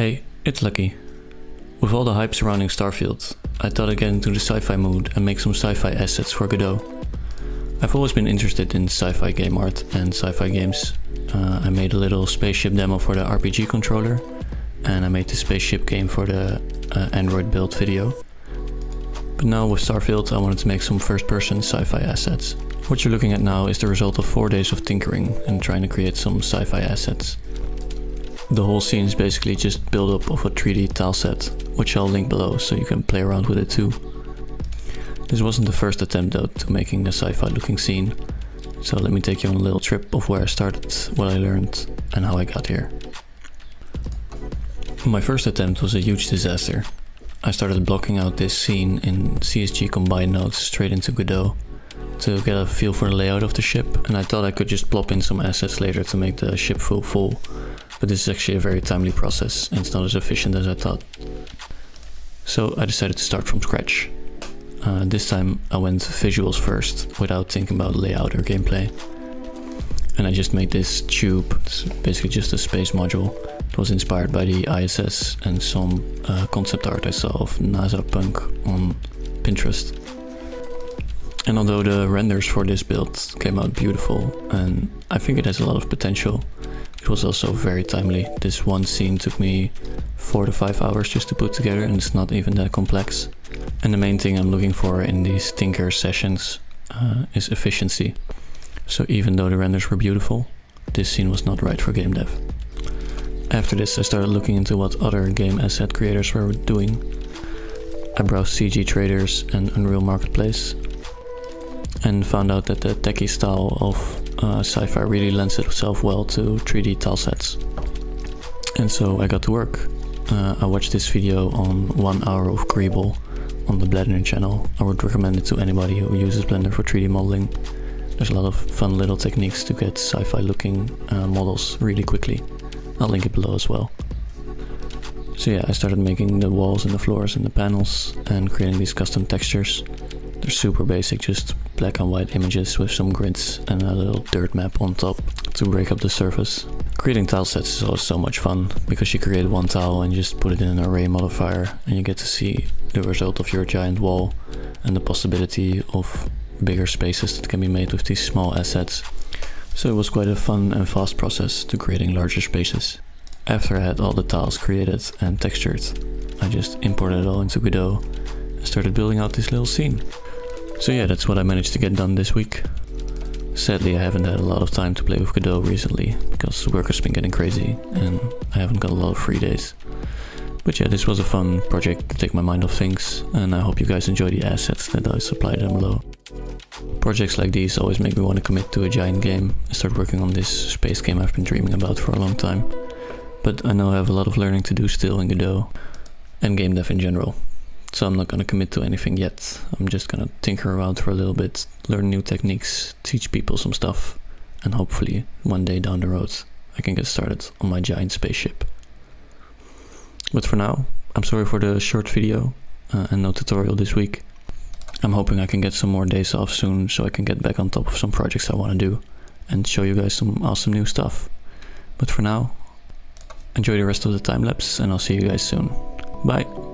Hey, it's Lukky. With all the hype surrounding Starfield, I thought I'd get into the sci-fi mood and make some sci-fi assets for Godot. I've always been interested in sci-fi game art and sci-fi games. Uh, I made a little spaceship demo for the RPG controller, and I made the spaceship game for the uh, Android build video. But now with Starfield I wanted to make some first-person sci-fi assets. What you're looking at now is the result of 4 days of tinkering and trying to create some sci-fi assets. The whole scene is basically just built up of a 3D tile set, which I'll link below so you can play around with it too. This wasn't the first attempt though to making a sci-fi looking scene, so let me take you on a little trip of where I started, what I learned and how I got here. My first attempt was a huge disaster. I started blocking out this scene in CSG combined nodes straight into Godot to get a feel for the layout of the ship and I thought I could just plop in some assets later to make the ship feel full but this is actually a very timely process and it's not as efficient as I thought. So I decided to start from scratch. Uh, this time I went visuals first without thinking about layout or gameplay. And I just made this tube, it's basically just a space module. It was inspired by the ISS and some uh, concept art I saw of NASA punk on Pinterest. And although the renders for this build came out beautiful and I think it has a lot of potential, it was also very timely. This one scene took me four to five hours just to put together and it's not even that complex. And the main thing I'm looking for in these Tinker sessions uh, is efficiency. So even though the renders were beautiful, this scene was not right for game dev. After this I started looking into what other game asset creators were doing. I browsed CG Traders and Unreal Marketplace and found out that the techie style of uh, sci-fi really lends itself well to 3D tile sets. And so I got to work. Uh, I watched this video on one hour of Greeble on the Blender channel. I would recommend it to anybody who uses Blender for 3D modeling. There's a lot of fun little techniques to get sci-fi looking uh, models really quickly. I'll link it below as well. So yeah, I started making the walls and the floors and the panels and creating these custom textures. They're super basic, just black and white images with some grids and a little dirt map on top to break up the surface. Creating tile sets is always so much fun because you create one tile and just put it in an array modifier and you get to see the result of your giant wall and the possibility of bigger spaces that can be made with these small assets. So it was quite a fun and fast process to creating larger spaces. After I had all the tiles created and textured, I just imported it all into Godot and started building out this little scene. So yeah, that's what I managed to get done this week. Sadly, I haven't had a lot of time to play with Godot recently, because work has been getting crazy, and I haven't got a lot of free days. But yeah, this was a fun project to take my mind off things, and I hope you guys enjoy the assets that I supply down below. Projects like these always make me want to commit to a giant game and start working on this space game I've been dreaming about for a long time. But I know I have a lot of learning to do still in Godot, and game dev in general. So I'm not gonna commit to anything yet. I'm just gonna tinker around for a little bit, learn new techniques, teach people some stuff, and hopefully one day down the road I can get started on my giant spaceship. But for now, I'm sorry for the short video uh, and no tutorial this week. I'm hoping I can get some more days off soon so I can get back on top of some projects I want to do and show you guys some awesome new stuff. But for now, enjoy the rest of the time lapse and I'll see you guys soon. Bye!